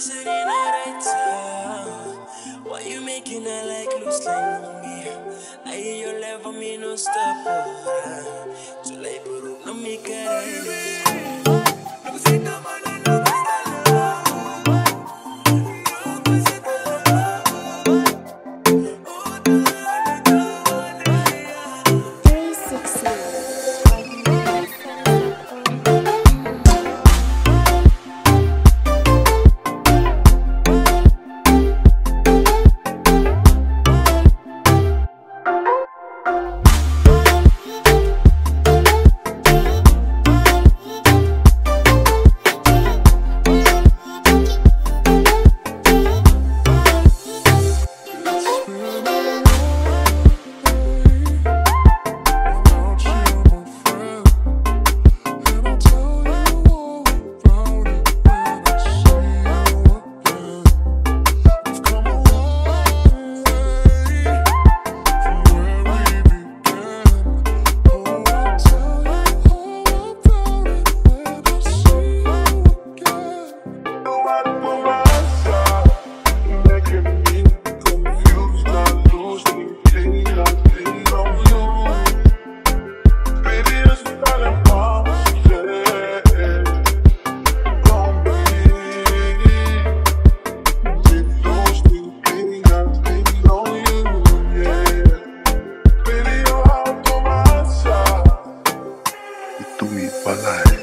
sitting at a time. Why you making her like loose like me? I hear your love level, me no stop. Oh, ah. Too late, but no make it. me for life.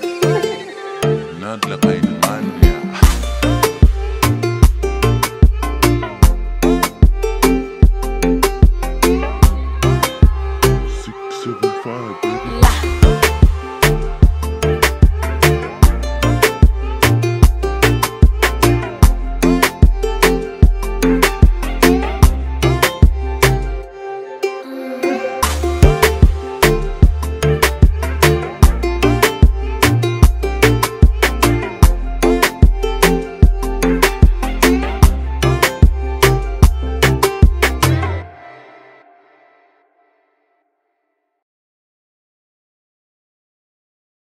Six, seven, five.